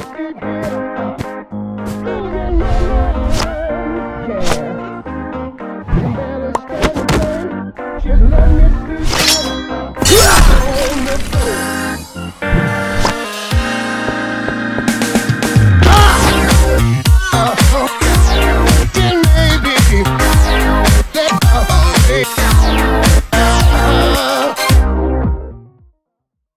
just keep here. You let me